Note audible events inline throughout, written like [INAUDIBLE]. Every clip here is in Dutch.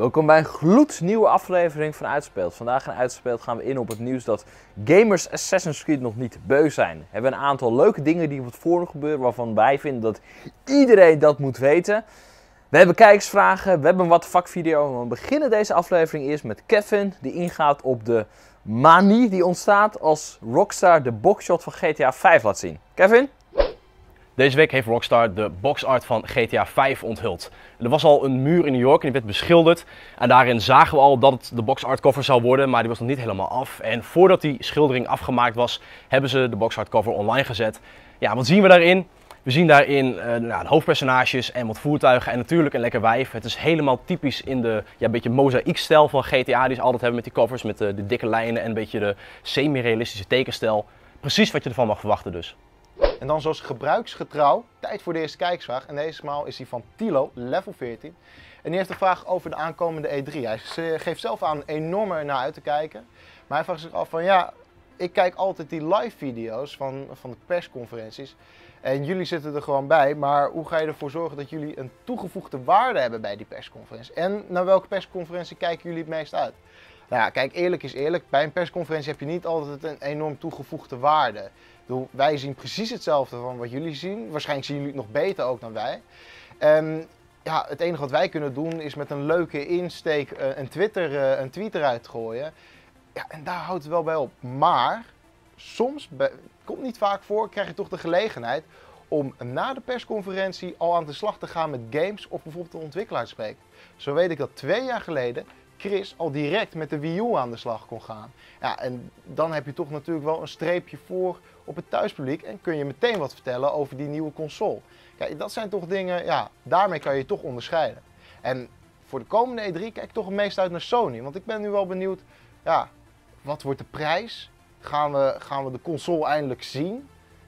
Welkom bij een gloednieuwe aflevering van Uitspeeld. Vandaag in Uitspeeld gaan we in op het nieuws dat gamers Assassin's Creed nog niet beu zijn. We hebben een aantal leuke dingen die op het forum gebeuren waarvan wij vinden dat iedereen dat moet weten. We hebben kijkersvragen, we hebben een wat vakvideo. We beginnen deze aflevering eerst met Kevin, die ingaat op de manie die ontstaat als Rockstar de boxshot van GTA 5 laat zien. Kevin? Deze week heeft Rockstar de boxart van GTA 5 onthuld. Er was al een muur in New York en die werd beschilderd. En daarin zagen we al dat het de boxart cover zou worden, maar die was nog niet helemaal af. En voordat die schildering afgemaakt was, hebben ze de boxart cover online gezet. Ja, wat zien we daarin? We zien daarin uh, nou, de hoofdpersonages en wat voertuigen en natuurlijk een lekker wijf. Het is helemaal typisch in de ja, beetje mozaïekstijl van GTA die ze altijd hebben met die covers. Met de, de dikke lijnen en een beetje de semi-realistische tekenstijl. Precies wat je ervan mag verwachten dus. En dan zoals gebruiksgetrouw, tijd voor de eerste kijkersvraag. En deze maal is die van Tilo, level 14. En die heeft een vraag over de aankomende E3. Hij geeft zelf aan enorm naar uit te kijken. Maar hij vraagt zich af van ja, ik kijk altijd die live video's van, van de persconferenties. En jullie zitten er gewoon bij, maar hoe ga je ervoor zorgen dat jullie een toegevoegde waarde hebben bij die persconferentie? En naar welke persconferentie kijken jullie het meest uit? Nou ja, kijk, eerlijk is eerlijk. Bij een persconferentie heb je niet altijd een enorm toegevoegde waarde wij zien precies hetzelfde van wat jullie zien. Waarschijnlijk zien jullie het nog beter ook dan wij. Um, ja, het enige wat wij kunnen doen is met een leuke insteek uh, een, Twitter, uh, een tweet eruit gooien. Ja, en daar houdt het wel bij op. Maar soms, komt niet vaak voor, krijg je toch de gelegenheid om na de persconferentie al aan de slag te gaan met games of bijvoorbeeld de ontwikkelaar te spreken. Zo weet ik dat twee jaar geleden Chris al direct met de Wii U aan de slag kon gaan. Ja, en dan heb je toch natuurlijk wel een streepje voor op het thuispubliek en kun je meteen wat vertellen over die nieuwe console. Kijk, dat zijn toch dingen, ja, daarmee kan je toch onderscheiden. En voor de komende E3 kijk ik toch het meest uit naar Sony, want ik ben nu wel benieuwd, ja, wat wordt de prijs? Gaan we, gaan we de console eindelijk zien?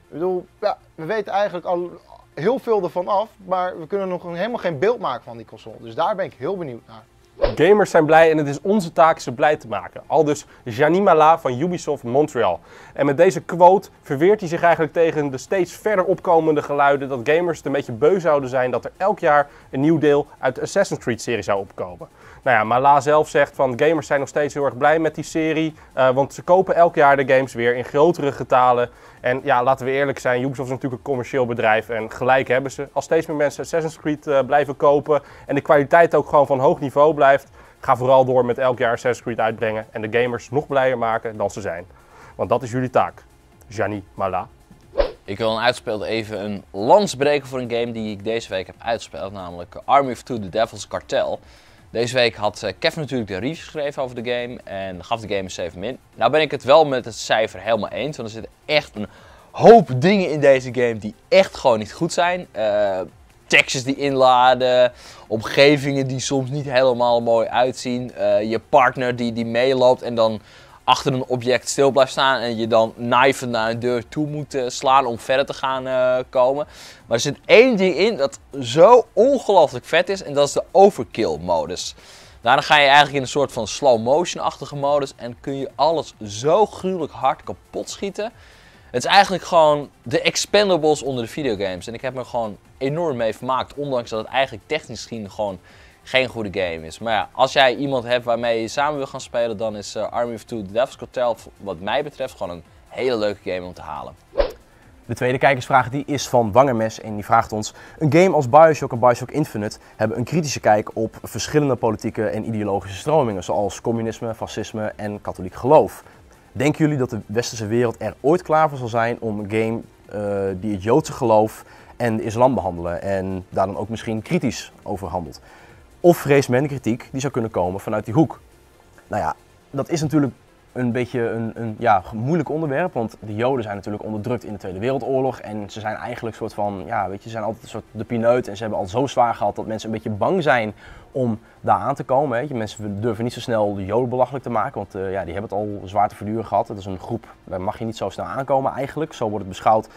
Ik bedoel, ja, we weten eigenlijk al heel veel ervan af, maar we kunnen nog helemaal geen beeld maken van die console. Dus daar ben ik heel benieuwd naar. Gamers zijn blij en het is onze taak ze blij te maken. Al dus Jani Mala van Ubisoft Montreal. En met deze quote verweert hij zich eigenlijk tegen de steeds verder opkomende geluiden dat gamers het een beetje beu zouden zijn dat er elk jaar een nieuw deel uit de Assassin's Creed serie zou opkomen. Nou ja, Mala zelf zegt van gamers zijn nog steeds heel erg blij met die serie, uh, want ze kopen elk jaar de games weer in grotere getalen. En ja, laten we eerlijk zijn, Ubisoft is natuurlijk een commercieel bedrijf en gelijk hebben ze. Als steeds meer mensen Assassin's Creed uh, blijven kopen en de kwaliteit ook gewoon van hoog niveau blijft, ga vooral door met elk jaar Assassin's Creed uitbrengen en de gamers nog blijer maken dan ze zijn. Want dat is jullie taak. Jani Mala. Ik wil een uitspeel even een lans breken voor een game die ik deze week heb uitgespeeld, namelijk Army of Two The Devil's Cartel. Deze week had eh, Kevin natuurlijk de review geschreven over de game en gaf de game een 7 min. Nou ben ik het wel met het cijfer helemaal eens, want er zitten echt een hoop dingen in deze game die echt gewoon niet goed zijn. Uh, tekstjes die inladen, omgevingen die soms niet helemaal mooi uitzien, uh, je partner die, die meeloopt en dan achter een object stil blijft staan en je dan knife naar een deur toe moet uh, slaan om verder te gaan uh, komen. Maar er zit één ding in dat zo ongelooflijk vet is en dat is de overkill modus. Daarna ga je eigenlijk in een soort van slow motion-achtige modus en kun je alles zo gruwelijk hard kapot schieten. Het is eigenlijk gewoon de expendables onder de videogames. En ik heb me gewoon enorm mee vermaakt. Ondanks dat het eigenlijk technisch gezien gewoon geen goede game is. Maar ja, als jij iemand hebt waarmee je samen wil gaan spelen, dan is uh, Army of Two The Devil's Cartel wat mij betreft gewoon een hele leuke game om te halen. De tweede kijkersvraag die is van Wangermes en die vraagt ons... Een game als Bioshock en Bioshock Infinite hebben een kritische kijk op verschillende politieke en ideologische stromingen... zoals communisme, fascisme en katholiek geloof. Denken jullie dat de westerse wereld er ooit klaar voor zal zijn om een game uh, die het Joodse geloof en de islam behandelen... en daar dan ook misschien kritisch over handelt? Of vreest men kritiek die zou kunnen komen vanuit die hoek? Nou ja, dat is natuurlijk een beetje een, een ja, moeilijk onderwerp, want de Joden zijn natuurlijk onderdrukt in de Tweede Wereldoorlog en ze zijn eigenlijk een soort van, ja, weet je, ze zijn altijd een soort de pineut en ze hebben al zo zwaar gehad dat mensen een beetje bang zijn om daar aan te komen. Weet je. Mensen durven niet zo snel de Joden belachelijk te maken, want uh, ja, die hebben het al zwaar te verduren gehad. Het is een groep, daar mag je niet zo snel aankomen eigenlijk, zo wordt het beschouwd.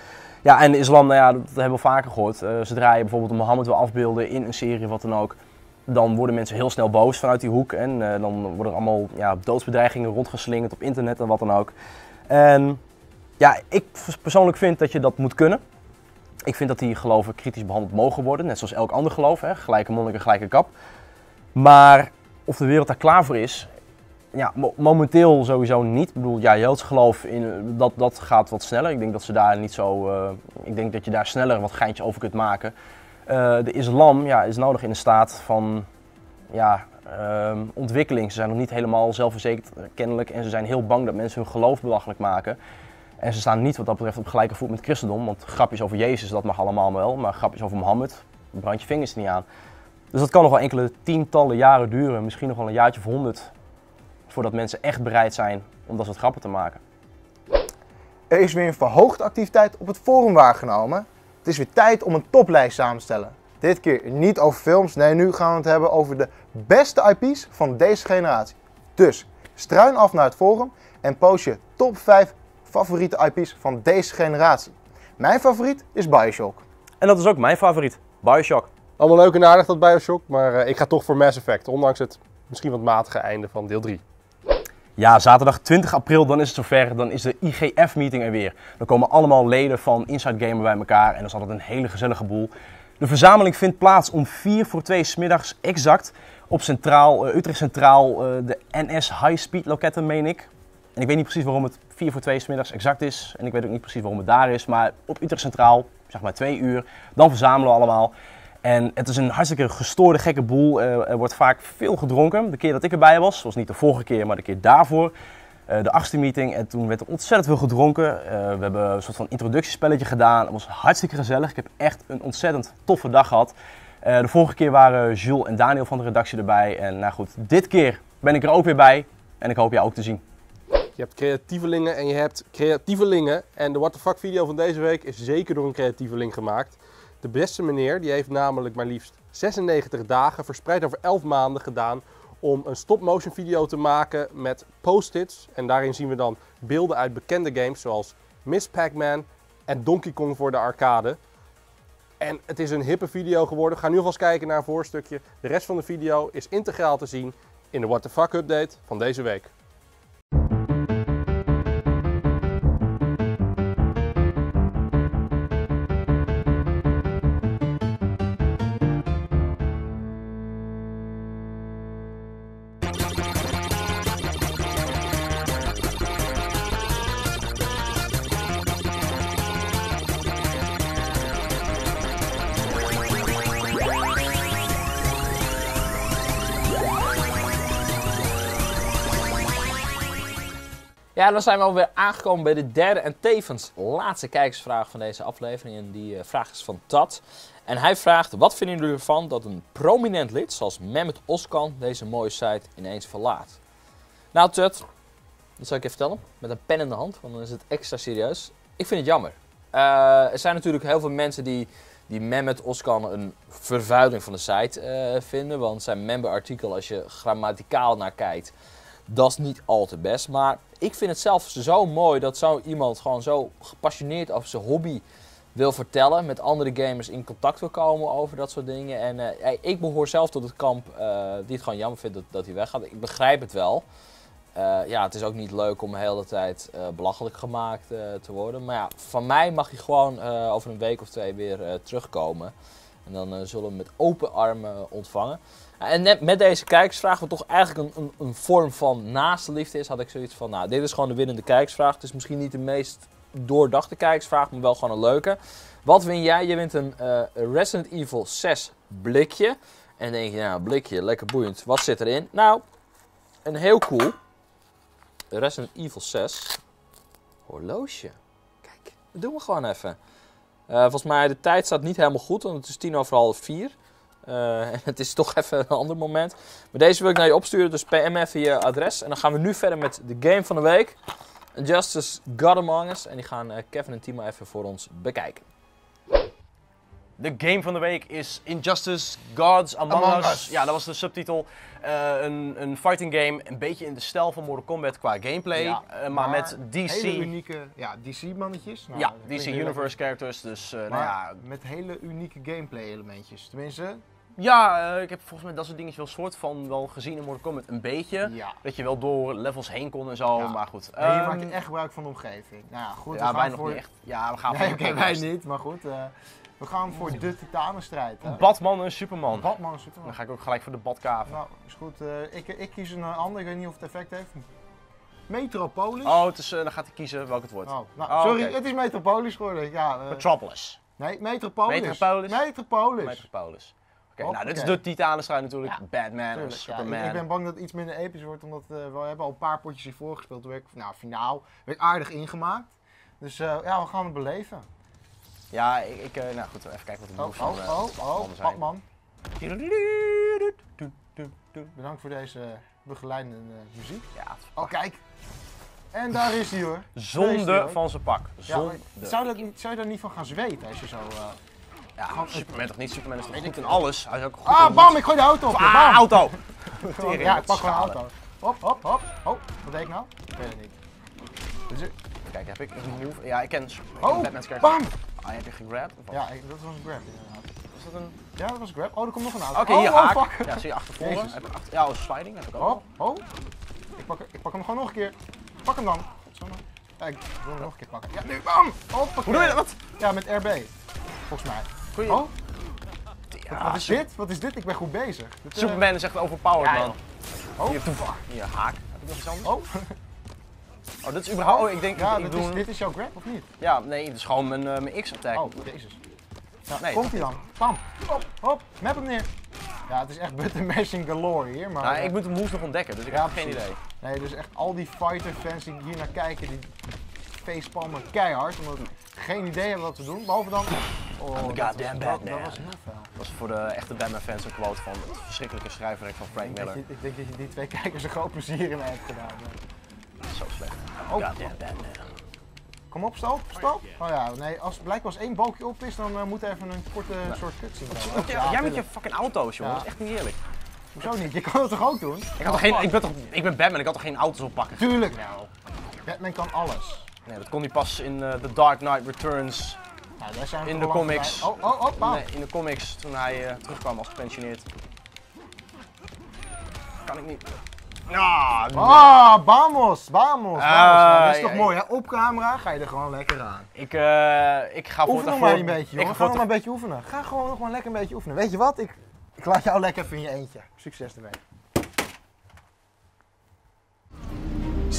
Ja, en de islam, nou ja, dat, hebben we vaker gehoord. Uh, zodra je bijvoorbeeld Mohammed wil afbeelden in een serie, wat dan ook, dan worden mensen heel snel boos vanuit die hoek. En uh, dan worden er allemaal ja, doodsbedreigingen rondgeslingerd op internet en wat dan ook. En ja, ik persoonlijk vind dat je dat moet kunnen. Ik vind dat die geloven kritisch behandeld mogen worden, net zoals elk ander geloof. Hè? Gelijke monniken, gelijke kap. Maar of de wereld daar klaar voor is, ja, mo- momenteel sowieso niet. Ik bedoel, ja, Joods geloof in, eh, dat, dat gaat wat sneller. Ik denk dat ze daar niet zo, eh, ik denk dat je daar sneller wat geintje over kunt maken. Eh, de islam ja, is nodig in een staat van ja, ehm, ontwikkeling. Ze zijn nog niet helemaal zelfverzekerd eh, kennelijk en ze zijn heel bang dat mensen hun geloof belachelijk maken. En ze staan niet wat dat betreft op gelijke voet met christendom, want grapjes over Jezus, dat mag allemaal wel, maar grapjes over Mohammed, brand je vingers er niet aan. Dus dat kan nog wel enkele tientallen jaren duren, misschien nog wel een jaartje of honderd, voordat mensen echt bereid zijn om dat soort grappen te maken. Er is weer een verhoogde activiteit op het forum waargenomen. Het is weer tijd om een toplijst samen te stellen. Dit keer niet over films, nee, nu gaan we het hebben over de beste IP's van deze generatie. Dus struin af naar het forum en post je top 5 favoriete IP's van deze generatie. Mijn favoriet is Bioshock. En dat is ook mijn favoriet, Bioshock. Allemaal leuk en aardig dat Bioshock, maar eh, ik ga toch voor Mass Effect. Ondanks het misschien wat matige einde van deel 3. Ja, zaterdag 20 april, dan is het zover. Dan is de IGF-meeting er weer. Dan komen allemaal leden van Inside Gamer bij elkaar en dat is altijd een hele gezellige boel. De verzameling vindt plaats om 4 voor 2 smiddags exact op Centraal, eh, Utrecht Centraal, eh, de NS High Speed loketten, meen ik. En ik weet niet precies waarom het 4 voor 2 smiddags exact is. En ik weet ook niet precies waarom het daar is. Maar op Utrecht Centraal, zeg maar 2 uur, dan verzamelen we allemaal. En het is een hartstikke gestoorde, gekke boel. Eh, er wordt vaak veel gedronken. De keer dat ik erbij was, was niet de vorige keer, maar de keer daarvoor. eh, de achtste meeting. En toen werd er ontzettend veel gedronken. Eh, we hebben een soort van introductiespelletje gedaan. Het was hartstikke gezellig. Ik heb echt een ontzettend toffe dag gehad. Eh, de vorige keer waren Jules en Daniel van de redactie erbij. En nou goed, dit keer ben ik er ook weer bij. En ik hoop jou ook te zien. Je hebt creatievelingen en je hebt creatievelingen. En de What the Fuck video van deze week is zeker door een creatieveling gemaakt. De beste meneer, die heeft namelijk maar liefst 96 dagen, verspreid over 11 maanden gedaan, om een stop-motion video te maken met post-its. En daarin zien we dan beelden uit bekende games zoals Miss Pac-Man en Donkey Kong voor de arcade. En het is een hippe video geworden. Gaan nu alvast kijken naar een voorstukje. De rest van de video is integraal te zien in de What the Fuck update van deze week. Ja, dan zijn we alweer aangekomen bij de derde en tevens laatste kijkersvraag van deze aflevering. En die eh, vraag is van Tad. En hij vraagt, wat vinden jullie ervan dat een prominent lid zoals Mehmet Oskan deze mooie site ineens verlaat? Nou Tad, dat zal ik je vertellen, met een pen in de hand, want dan is het extra serieus. Ik vind het jammer. Eh, er zijn natuurlijk heel veel mensen die, die Mehmet Oskan een vervuiling van de site eh, vinden. Want zijn memberartikel, als je grammaticaal naar kijkt, dat is niet al te best. Maar ik vind het zelf zo mooi dat zo iemand gewoon zo gepassioneerd over zijn hobby wil vertellen. Met andere gamers in contact wil komen over dat soort dingen. En eh, ik behoor zelf tot het kamp eh, die het gewoon jammer vindt dat, dat hij weggaat. Ik begrijp het wel. Eh, ja, het is ook niet leuk om de hele tijd belachelijk gemaakt te worden. Maar ja, van mij mag hij gewoon over een week of twee weer terugkomen. En dan zullen we hem met open armen ontvangen. Ja, En net met deze kijkersvraag, wat toch eigenlijk een, een, een vorm van naaste liefde is, had ik zoiets van, nou, dit is gewoon de winnende kijkersvraag. Is misschien niet de meest doordachte kijkersvraag, maar wel gewoon een leuke. Wat win jij? Je wint een eh, Resident Evil 6 blikje. En denk je, nou, blikje, lekker boeiend. Wat zit erin? Nou, een heel cool Resident Evil 6 horloge. Kijk, dat doen we gewoon even. Eh, volgens mij, de tijd staat niet helemaal goed, want het is tien over half vier. Eh, [LAUGHS] en het is toch even een ander moment. Maar deze wil ik naar je opsturen, dus PM even je adres. En dan gaan we nu verder met de game van de week. Justice God Among Us. En die gaan eh, Kevin en Timo even voor ons bekijken. De game van de week is Injustice Gods Among, Among Us. Us. Ja, dat was de subtitel. Eh, een, een fighting game, een beetje in de stijl van Mortal Kombat qua gameplay. Ja, maar, met DC. Hele unieke ja, DC-mannetjes. Nou, ja, DC Universe characters. Dus eh, nou ja, met hele unieke gameplay-elementjes. Tenminste, ja eh, ik heb volgens mij dat soort dingetjes wel soort van wel gezien in Mortal Kombat. Een beetje. ja. Dat je wel door levels heen kon en zo, Ja. maar goed. Nee, hier Ehm, maak je echt gebruik van de omgeving. Nou ja, goed. we ja, gaan wij nog voor... niet echt. Ja, we gaan Nee, voor oké, wij niet, maar goed. eh, We gaan voor de titanenstrijd. hè? Batman en Superman. Batman en Superman. Dan ga ik ook gelijk voor de Batcave. Nou, is goed. eh, ik, ik kies een ander. Ik weet niet of het effect heeft. Metropolis. Oh, het is, dan gaat hij kiezen welk het wordt. Oh, nou, Oh, sorry, het is Metropolis geworden. Ja, Metropolis. nee, Metropolis. Metropolis. Metropolis. Metropolis. Nou dit is de titanenstrijd natuurlijk. Ja, Batman, Tuurlijk, Superman. ik, ik ben bang dat het iets minder episch wordt, omdat eh, we hebben al een paar potjes hiervoor gespeeld. Toen werd ik, nou, finaal, werd aardig ingemaakt. Dus eh, ja, we gaan het beleven. Ja, ik, ik, eh, nou goed, even kijken wat de Oh, moves oh, eh, oh, oh, Batman. Bedankt voor deze begeleidende muziek. Ja, Oh, kijk. En daar is hij hoor. Is zonde hoor. van zijn pak. Ja, Zonde. zou, dat zou je daar niet van gaan zweten als je zo... Ja, Superman toch niet? Superman is toch goed in alles? Hij is ook goed Ah, bam, ik gooi de auto op je. Ah, auto! Ja, ik pak gewoon een auto. Hop, hop, hop. Oh, wat deed ik nou? Ik weet het niet. Dus, Kijk, heb ik een move? Ja, ik ken, ik ken oh, Batman's bam! Ah, heb je gegrabbed? Ja, ik- dat was een grab inderdaad. Is dat een... Ja, dat was een grab. Oh, er komt nog een auto. Oké, hier oh, haak. fuck. Ja, zie je achtervoren. Jezus. Heb ik achter... Ja, oh, sliding heb ik ook. Hop, oh. Ik pak, ik pak hem gewoon nog een keer. Pak hem dan. Zo maar. Ja, ik wil hem nog een keer pakken. Ja, nu, bam! Hoppakee. Hoe doe je dat? Ja, met RB. Volgens mij. Goeie. Oh, Ja, wat is dit? Wat is dit? Ik ben goed bezig. Dit, eh, Superman is echt overpowered, Ja, man. Oh, Hier, hier, haak. Heb ik nog iets anders? oh. Oh, dit is überhaupt... Oh, ik denk... Ja, ik dit doe is, dit is jouw grab of niet? Ja, nee, het is gewoon mijn, eh, mijn X-attack. Oh, jezus. Nou, Nee, komt hij dan. Bam. Hop, hop. Map hem neer. Ja, het is echt button [LAUGHS] mashing galore hier, maar... Nou, eh, ik moet de moves nog ontdekken, dus ik Ja, heb geen idee. Nee, dus echt al die fighter fans die hier naar kijken, die facepalmen keihard, omdat geen idee hebben wat te doen. Behalve dan... Oh, dat, goddamn dat, Batman. dat was heel fel. Dat is voor de echte Batman-fans een quote van het verschrikkelijke schrijfwerk van Frank Miller. dat ik denk dat je die twee [LAUGHS] kijkers een groot plezier in hebt gedaan. Zo slecht. Oh, Goddamn Batman. kom op, stop, stop. Oh ja, nee, als blijkbaar als één balkje op is, dan eh, moet er even een korte soort komen. Ja, jij met je fucking auto's, jongen. Ja. Dat is echt niet eerlijk. Hoezo niet? Je kan het toch ook doen? Ik, had toch geen, ik, ben toch, ik ben Batman, ik had toch geen auto's oppakken? Tuurlijk nou. Batman kan alles. Nee, dat kon hij pas in eh, The Dark Knight Returns. Nou, daar zijn we In de comics. Oh, oh, oh. Nee, in de comics, toen hij eh, terugkwam als gepensioneerd. Kan ik niet. Ja, Ah, vamos, vamos, vamos. Ah, dat is toch ja, mooi, hè? Op camera ga je er gewoon lekker aan. ik, eh, ik ga voor Oefen nog maar een beetje, jongen. Ga nog maar een beetje oefenen. Ga gewoon nog maar lekker een beetje oefenen. Weet je wat? Ik, ik laat jou lekker even in je eentje. Succes ermee.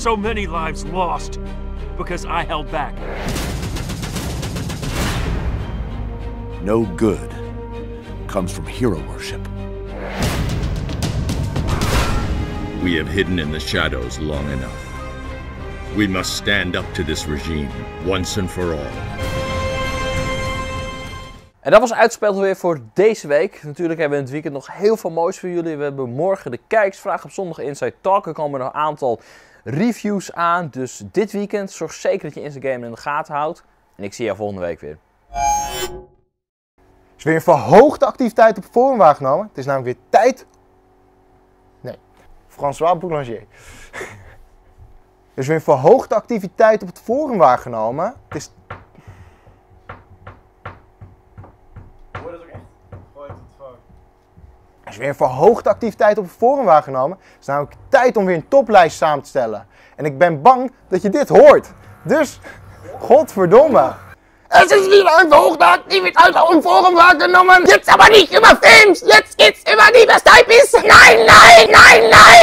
So many lives lost because I held back. No good comes from hero worship. We have hidden in the shadows long enough. We must stand up to this regime once and for all. En dat was uitgespeeld weer voor deze week. Natuurlijk hebben we in het weekend nog heel veel moois voor jullie. We hebben morgen de kijksvraag op zondag Inside Talk. Er komen nog een aantal reviews aan. Dus dit weekend zorg zeker dat je Inside Game in de gaten houdt. En ik zie jou volgende week weer. Er is weer een verhoogde activiteit op het forum waargenomen. Het is namelijk weer tijd... Nee, François Boulanger. [LAUGHS] Er is weer een verhoogde activiteit op het forum waargenomen. Het is... Er is weer een verhoogde activiteit op het forum waargenomen. Het is namelijk tijd om weer een toplijst samen te stellen. En ik ben bang dat je dit hoort. Dus, godverdomme. Es ist wieder ein verhoogte Aktivität auf dem Forum wahrgenommen. Jetzt aber nicht über Films, jetzt geht's über Type ist. Nein, nein, nein, nein!